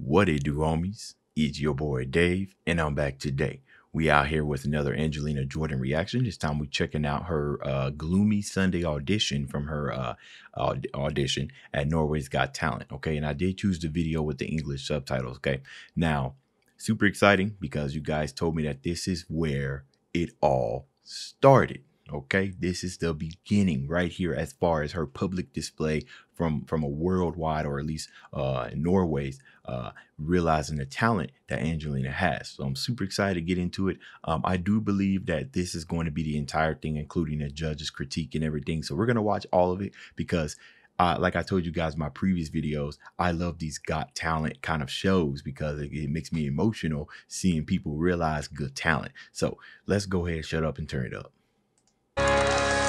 What it do, homies? It's your boy Dave, and I'm back today. We out here with another Angelina Jordan reaction. This time we checking out her uh, gloomy Sunday audition from her uh, aud- audition at Norway's Got Talent. Okay, and I did choose the video with the English subtitles. Okay, now super exciting because you guys told me that this is where it all started. Okay, this is the beginning right here as far as her public display from from a worldwide or at least uh Norway's uh realizing the talent that Angelina has. So I'm super excited to get into it. Um, I do believe that this is going to be the entire thing, including the judge's critique and everything. So we're gonna watch all of it because uh, like I told you guys my previous videos, I love these got talent kind of shows because it, it makes me emotional seeing people realize good talent. So let's go ahead, shut up, and turn it up.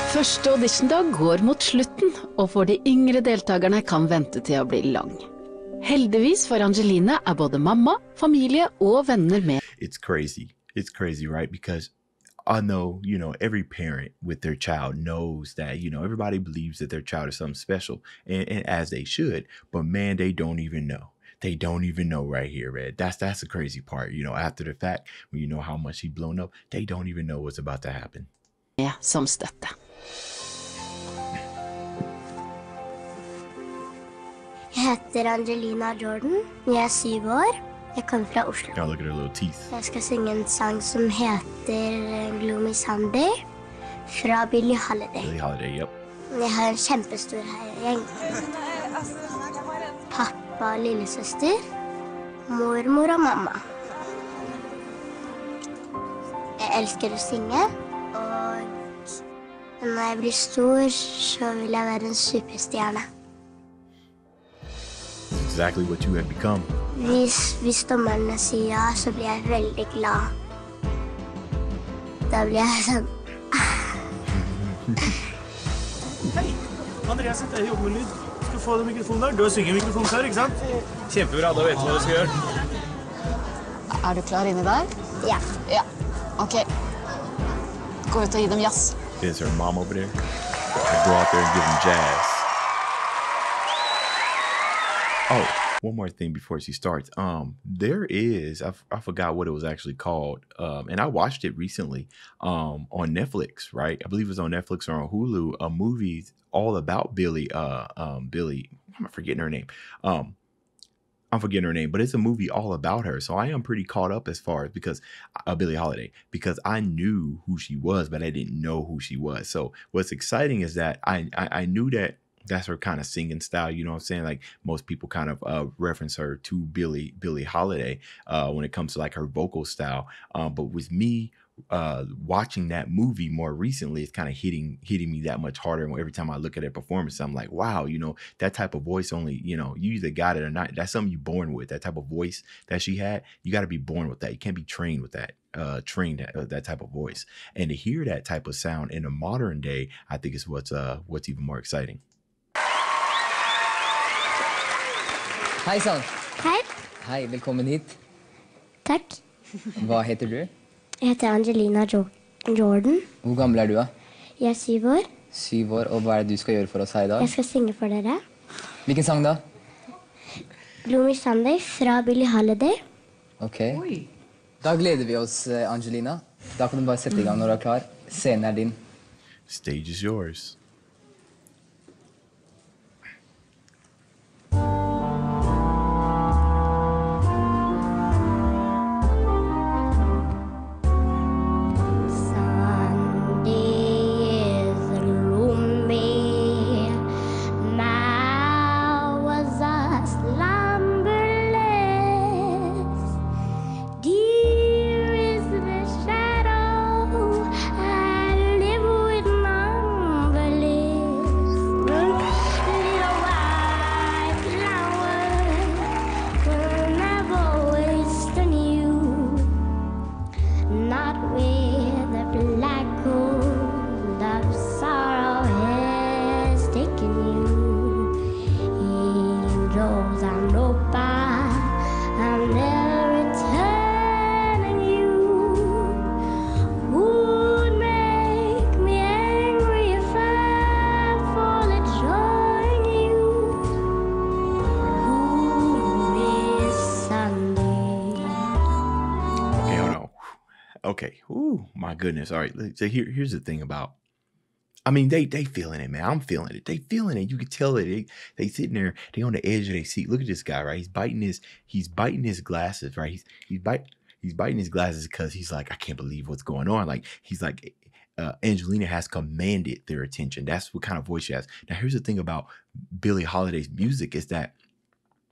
Første auditiondag går mot slutten, og for de yngre deltakerne kan ventetida bli lang. Heldigvis for Angeline er både mamma, familie og venner med. It's crazy. It's crazy, right? Because I know, you know, every parent with their child knows that, you know, everybody believes that their child is something special, and, and as they should, but man, they don't even know. They don't even know right here, man. That's that's the crazy part. You know, after the fact, when you know how much he's blown up, they don't even know what's about to happen. som støtte. Jeg heter Angelina Jordan. Jeg er syv år. Jeg kommer fra Oslo. Ja, look er teeth. Jeg skal synge en sang som heter eh, Gloomy Sunday fra Billie Holiday. Billie Holiday, yep. Jeg har en kjempestor gjeng. Pappa og lillesøster. Mormor og mamma. Jeg elsker å synge. Når jeg blir stor, så vil jeg være en superstjerne. Exactly what you have become. Hvis, hvis dommerne sier ja, så blir jeg veldig glad. Da blir jeg sånn Hei, Andreas heter jeg, jobber med lyd. Skal få den mikrofonen der. Du har syngermikrofon før, ikke sant? Kjempebra, da vet du hva du skal gjøre. Er du klar inni der? Ja. Ja. Ok. Gå ut og gi dem jazz. There's her mom over there. I Go out there and give him jazz. Oh, one more thing before she starts. Um, there is I, f- I forgot what it was actually called. Um, and I watched it recently. Um, on Netflix, right? I believe it was on Netflix or on Hulu. A movie all about Billie. Uh, um, Billie. I'm forgetting her name. Um, I'm forgetting her name, but it's a movie all about her. So I am pretty caught up as far as because uh, Billie Holiday, because I knew who she was, but I didn't know who she was. So what's exciting is that I I, I knew that that's her kind of singing style. You know what I'm saying? Like most people kind of uh, reference her to Billie Billie Holiday uh, when it comes to like her vocal style. Um, but with me uh watching that movie more recently it's kind of hitting hitting me that much harder and every time i look at her performance i'm like wow you know that type of voice only you know you either got it or not that's something you're born with that type of voice that she had you got to be born with that you can't be trained with that uh trained that, uh, that type of voice and to hear that type of sound in a modern day i think is what's uh what's even more exciting Hei sann. Hei. Hei, velkommen hit. Takk. Hva heter du? Jeg heter Angelina jo Jordan. Hvor gammel er du, da? Jeg er syv år. Syv år. Og hva er det du skal gjøre for oss her i dag? Jeg skal synge for dere. Hvilken sang da? Gloomy Sunday fra Billie Holiday. Ok. Da gleder vi oss, eh, Angelina. Da kan du bare sette i gang når du er klar. Scenen er din. stage is yours goodness. All right. So here, here's the thing about. I mean, they they feeling it, man. I'm feeling it. They feeling it. You can tell it. They they sitting there. They on the edge of their seat. Look at this guy, right? He's biting his he's biting his glasses, right? He's he's bite he's biting his glasses because he's like, I can't believe what's going on. Like he's like, uh, Angelina has commanded their attention. That's what kind of voice she has. Now, here's the thing about Billie Holiday's music is that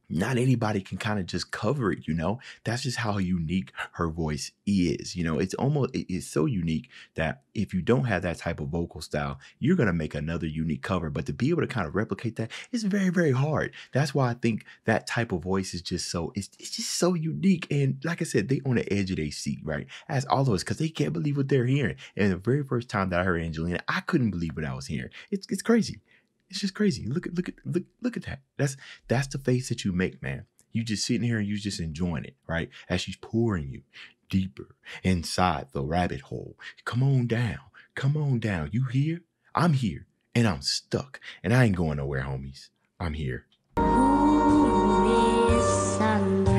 not anybody can kind of just cover it, you know. That's just how unique her voice is. You know, it's almost it is so unique that if you don't have that type of vocal style, you're gonna make another unique cover. But to be able to kind of replicate that is very, very hard. That's why I think that type of voice is just so it's, it's just so unique. And like I said, they on the edge of their seat, right? As all of us, because they can't believe what they're hearing. And the very first time that I heard Angelina, I couldn't believe what I was hearing. It's it's crazy. It's just crazy. Look at look at look look at that. That's that's the face that you make, man. You just sitting here and you just enjoying it, right? As she's pouring you deeper inside the rabbit hole. Come on down. Come on down. You here? I'm here. And I'm stuck. And I ain't going nowhere, homies. I'm here. Sunday?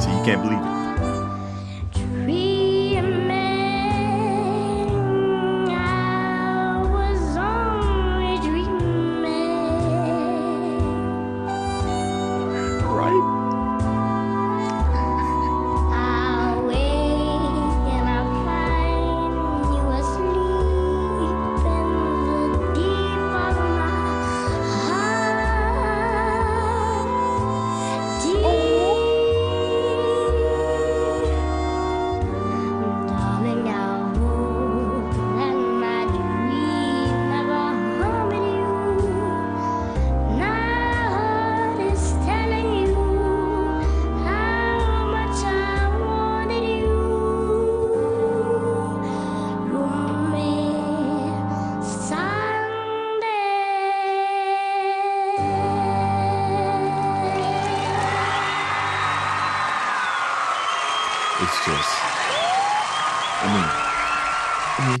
So you can't believe it.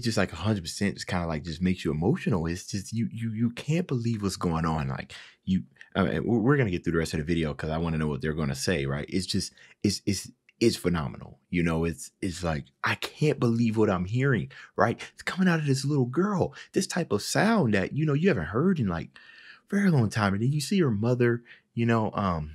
Just like hundred percent. Just kind of like just makes you emotional. It's just you, you, you can't believe what's going on. Like you, I mean, we're gonna get through the rest of the video because I want to know what they're gonna say. Right? It's just, it's, it's, it's phenomenal. You know, it's, it's like I can't believe what I'm hearing. Right? It's coming out of this little girl. This type of sound that you know you haven't heard in like very long time. And then you see her mother. You know, um,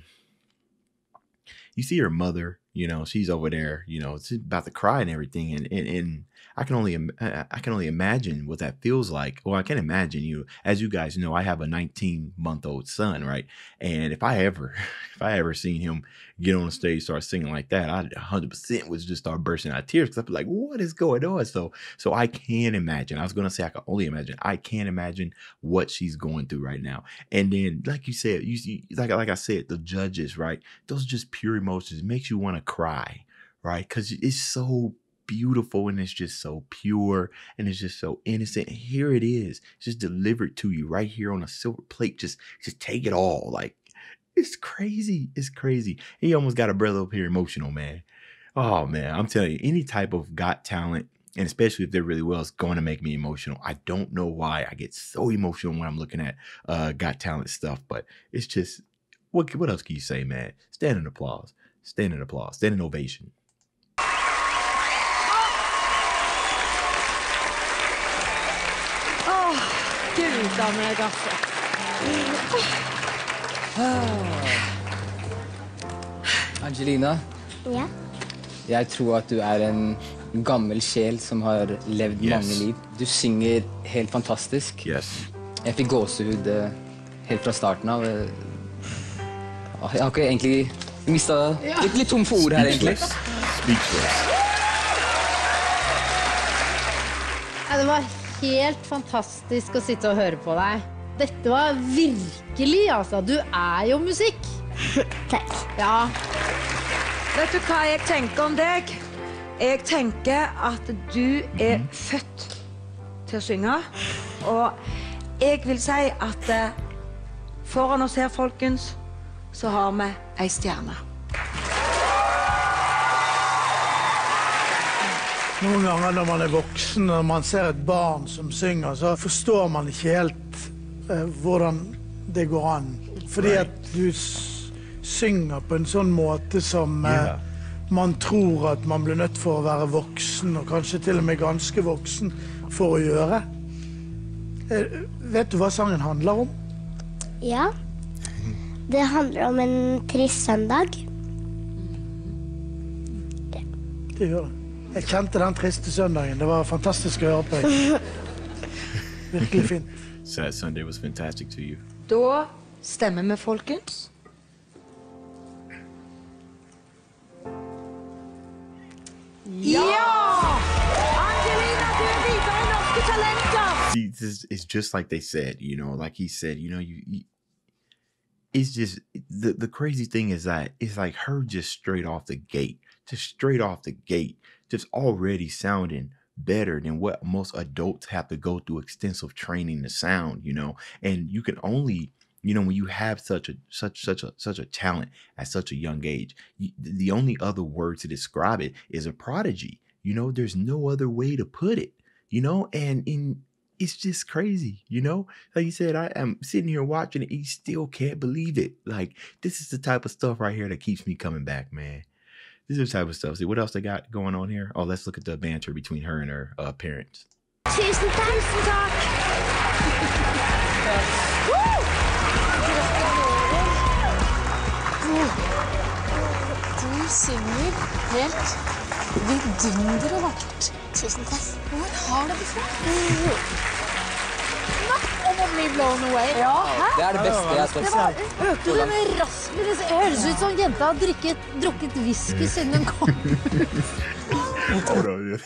you see her mother, you know, she's over there, you know, she's about to cry and everything. And, and, and I can only, I can only imagine what that feels like. Well, I can imagine you, as you guys know, I have a 19 month old son, right? And if I ever, if I ever seen him get on the stage, start singing like that, I 100% would just start bursting out tears because I'd be like, what is going on? So, so I can imagine, I was to say, I can only imagine, I can't imagine what she's going through right now. And then, like you said, you see, like, like I said, the judges, right? Those just pure emotions. It makes you want to cry, right? Because it's so beautiful and it's just so pure and it's just so innocent. And here it is, it's just delivered to you right here on a silver plate. Just, just take it all. Like it's crazy. It's crazy. He almost got a brother up here emotional, man. Oh man, I'm telling you, any type of got talent, and especially if they're really well, it's going to make me emotional. I don't know why I get so emotional when I'm looking at uh got talent stuff, but it's just what what else can you say, man? Standing applause, standing applause, standing ovation. Gud a meg, altså. Angelina, Ja. jeg tror at du er en gammel sjel som har levd Yes. mange liv. Du synger helt fantastisk. Yes. Jeg fikk gåsehud eh, helt fra starten av. eh. Ah, Jeg har ikke egentlig mista litt, litt tom for ord her, egentlig. Speechless. Speechless. Ja, det var helt fantastisk å sitte og høre på deg. Dette var virkelig, altså. Du er jo musikk. Takk. Ja. Vet du hva jeg tenker om deg? Jeg tenker at du er født til å synge. Og jeg vil si at eh, foran oss her, folkens, så har vi ei stjerne. Noen ganger når man er voksen, og man ser et barn som synger, så forstår man ikke helt eh, hvordan det går an. Fordi at du synger på en sånn måte som eh, man tror at man blir nødt for å være voksen, og kanskje til og med ganske voksen, for å gjøre. Eh, vet du hva sangen handler om? Ja. Det handler om en trist søndag. Det gjør det. Jeg kjente den triste søndagen. Det var fantastisk å høre på deg. Virkelig fint. Sad Sunday was fantastic to you. Da stemmer vi, folkens. Ja! Angelina, du er videre i Norske Talenter! See, this is just like they said, you know, like he said, you know, you, you it's just the the crazy thing is that it's like her just straight off the gate, just straight off the gate, just already sounding better than what most adults have to go through extensive training to sound, you know. And you can only, you know, when you have such a such such a such a talent at such a young age, you, the only other word to describe it is a prodigy. You know, there's no other way to put it. You know, and in it's just crazy, you know. Like you said, I am sitting here watching it. You still can't believe it. Like this is the type of stuff right here that keeps me coming back, man. This is the type of stuff. See what else they got going on here? Oh, let's look at the banter between her and her uh, parents. Tusen takk! Du synger helt vidunderlig vakkert. Tusen takk. Hvor har du det fra? Om å bli blown away. Ja, hæ? Det er det beste jeg har Det sett. hørte du det med raspen? Det høres ut som jenta har drikket, drukket whisky siden hun kom. Hold on.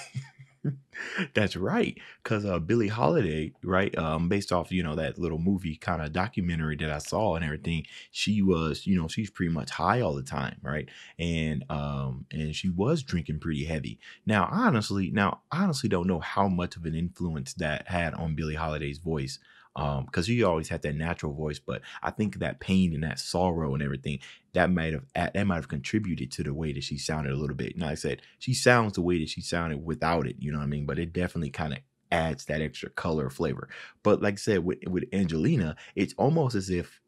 That's right, because uh, Billie Holiday, right, um, based off you know that little movie kind of documentary that I saw and everything, she was you know she's pretty much high all the time, right, and um and she was drinking pretty heavy. Now, honestly, now I honestly don't know how much of an influence that had on Billie Holiday's voice, um, because she always had that natural voice, but I think that pain and that sorrow and everything that might have that might have contributed to the way that she sounded a little bit. Now I said she sounds the way that she sounded without it, you know what I mean? But it definitely kind of adds that extra color flavor. But like I said, with with Angelina, it's almost as if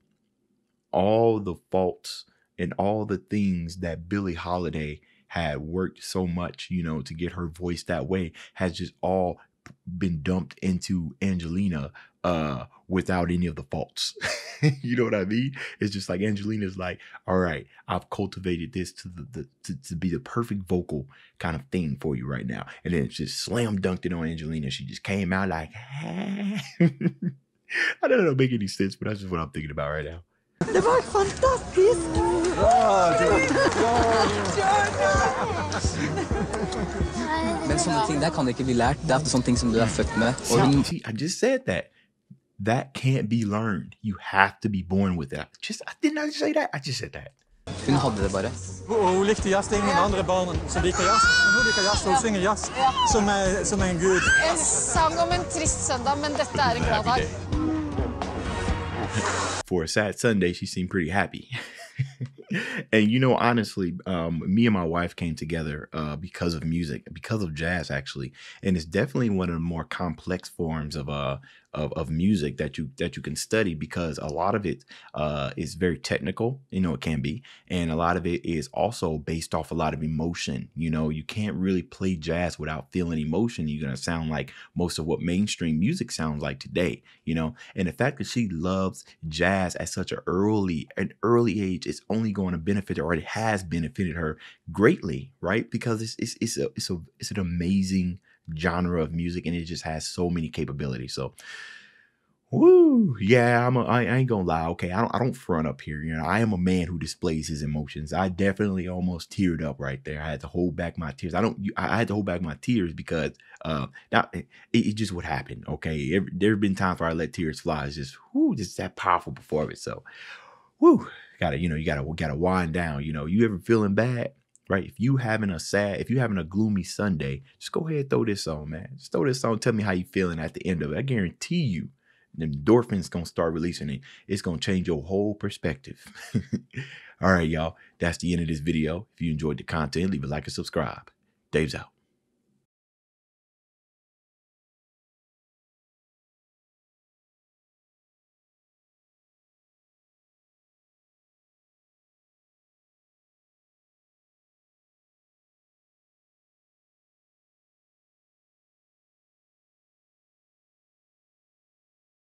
all the faults and all the things that Billie Holiday had worked so much, you know, to get her voice that way has just all been dumped into Angelina uh without any of the faults. you know what I mean? It's just like Angelina's like, all right, I've cultivated this to the, the to, to be the perfect vocal kind of thing for you right now. And then it's just slam dunked it on Angelina. She just came out like I don't know make any sense, but that's just what I'm thinking about right now. Det var fantastisk! Men sånne ting der kan ikke bli lært. Det er sånne ting som du er født med. Og hun, I just said that. That can't be learned. You have to be born with that. Just I didn't I just say that. I just said that. hun hadde det bare. Hun likte jazz. Det er ingen andre barn som liker jazz. Men hun liker jazz, og hun synger jazz som, er, som er en gud. En sang om en trist søndag, men dette er en glad Happy dag. day. For a sad Sunday, she seemed pretty happy. and you know, honestly, um, me and my wife came together uh, because of music, because of jazz, actually, and it's definitely one of the more complex forms of uh of, of music that you that you can study because a lot of it uh, is very technical. You know, it can be, and a lot of it is also based off a lot of emotion. You know, you can't really play jazz without feeling emotion. You're gonna sound like most of what mainstream music sounds like today. You know, and the fact that she loves jazz at such an early an early age is only going to benefit her, or it has benefited her greatly, right? Because it's it's it's a it's a it's an amazing genre of music, and it just has so many capabilities. So. Woo! Yeah, I'm. Ain't gonna lie. Okay, I don't. I don't front up here. You know, I am a man who displays his emotions. I definitely almost teared up right there. I had to hold back my tears. I don't. I had to hold back my tears because uh, now it, it just would happen. Okay, Every, there have been times where I let tears fly. It's just whoo, just that powerful before performance. So, whoo, gotta you know you gotta gotta wind down. You know, you ever feeling bad? Right. If you having a sad, if you having a gloomy Sunday, just go ahead throw this on, man. Just throw this on. Tell me how you feeling at the end of it. I guarantee you, the endorphins gonna start releasing it. It's gonna change your whole perspective. All right, y'all. That's the end of this video. If you enjoyed the content, leave a like and subscribe. Dave's out.